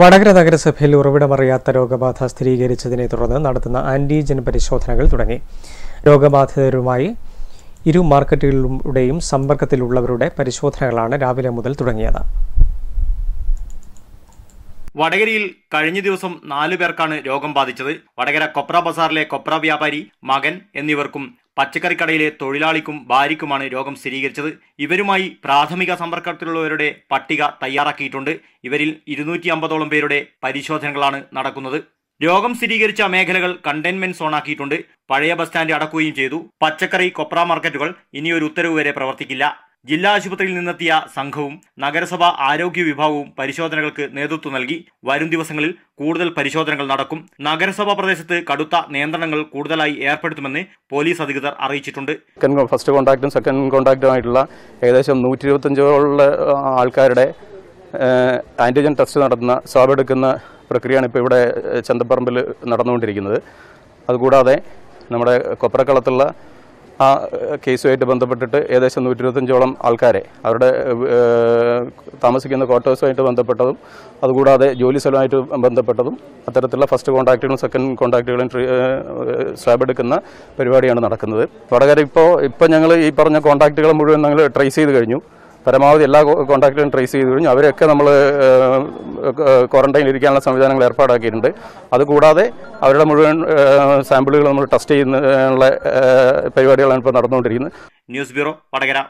വടകര നഗരസഭയിൽ ഉറവിടമറിയാത്ത രോഗബാധ സ്ഥിരീകരിച്ചതിനെ തുടർന്ന് നടത്തുന്ന ആന്റിജൻ പരിശോധനകൾ തുടങ്ങി. രോഗബാധിതരുമായി ഇരു മാർക്കറ്റുകളിലൂടെയും സമ്പർക്കത്തിലുള്ളവരുടെ പരിശോധനകളാണ് രാവിലെ മുതൽ തുടങ്ങിയത്. വടകരയിൽ കഴിഞ്ഞ ദിവസം നാലു പേർക്കാണ് രോഗം ബാധിച്ചത്. വടകര കൊപ്ര ബസാറിലെ കൊപ്ര വ്യാപാരി മകൻ എന്നിവർക്കും പച്ചക്കറിക്കടയിലെ തൊഴിലാളിക്കും ഭാര്യയ്ക്കുമാണ് രോഗം സ്ഥിരീകരിച്ചത്. ഇവരുമായി പ്രാഥമിക സമ്പർക്കത്തിലുള്ളവരുടെ പട്ടിക തയ്യാറാക്കിയിട്ടുണ്ട്. ഇവരിൽ ഇരുന്നൂറ്റി അമ്പതോളം പേരുടെ പരിശോധനകളാണ് നടക്കുന്നത്. രോഗം സ്ഥിരീകരിച്ച മേഖലകൾ കണ്ടെയ്ൻമെന്റ് സോണാക്കിയിട്ടുണ്ട് പഴയ ബസ് സ്റ്റാൻഡ് അടക്കുകയും ചെയ്തു. പച്ചക്കറി കൊപ്ര മാർക്കറ്റുകൾ ഇനിയൊരു ഉത്തരവ് വരെ പ്രവർത്തിക്കില്ല. ജില്ലാ ആശുപത്രിയിൽ നിന്നെത്തിയ സംഘവും നഗരസഭാ ആരോഗ്യ വിഭാഗവും പരിശോധനകൾക്ക് നേതൃത്വം നൽകി. വരും ദിവസങ്ങളിൽ കൂടുതൽ പരിശോധനകൾ നടക്കും. നഗരസഭാ പ്രദേശത്ത് കടുത്ത നിയന്ത്രണങ്ങൾ കൂടുതലായി ഏർപ്പെടുത്തുമെന്ന് പോലീസ് അധികൃതർ അറിയിച്ചിട്ടുണ്ട്. ഫസ്റ്റ് കോൺടാക്റ്റും സെക്കൻഡ് കോൺടാക്റ്റുമായിട്ടുള്ള ഏകദേശം നൂറ്റി ഇരുപത്തഞ്ചോളം ആൾക്കാരുടെ ആന്റിജൻ ടെസ്റ്റ് നടത്തുന്ന സ്വാബ് എടുക്കുന്ന പ്രക്രിയയാണ് ഇപ്പോൾ ഇവിടെ ചന്തപ്പറമ്പിൽ നടന്നുകൊണ്ടിരിക്കുന്നത്. അതുകൂടാതെ നമ്മുടെ കൊപ്രക്കളത്തുള്ള ആ കേസുമായിട്ട് ബന്ധപ്പെട്ടിട്ട് ഏകദേശം നൂറ്റി ഇരുപത്തഞ്ചോളം ആൾക്കാരെ അവരുടെ താമസിക്കുന്ന ക്വാർട്ടേഴ്സുമായിട്ട് ബന്ധപ്പെട്ടതും അതുകൂടാതെ ജോലി സ്ഥലമായിട്ട് ബന്ധപ്പെട്ടതും അത്തരത്തിലുള്ള ഫസ്റ്റ് കോൺടാക്റ്റുകളും സെക്കൻഡ് കോൺടാക്റ്റുകളും സ്വാബ് എടുക്കുന്ന പരിപാടിയാണ് നടക്കുന്നത്. വടകര ഇപ്പോൾ ഇപ്പോൾ ഞങ്ങൾ ഈ പറഞ്ഞ കോൺടാക്റ്റുകൾ മുഴുവൻ ഞങ്ങൾ ട്രേസ് ചെയ്ത് കഴിഞ്ഞു. പരമാവധി എല്ലാ കോൺടാക്റ്റുകളും ട്രേസ് ചെയ്ത് കഴിഞ്ഞു. അവരെയൊക്കെ നമ്മൾ ക്വാറന്റൈനിൽ ഇരിക്കാനുള്ള സംവിധാനങ്ങൾ ഏർപ്പാടാക്കിയിട്ടുണ്ട്. അതുകൂടാതെ അവരുടെ മുഴുവൻ സാമ്പിളുകൾ നമ്മൾ ടെസ്റ്റ് ചെയ്യുന്നതിനുള്ള പരിപാടികളാണ് ഇപ്പോൾ നടന്നുകൊണ്ടിരിക്കുന്നത്. News bureau Vadakara.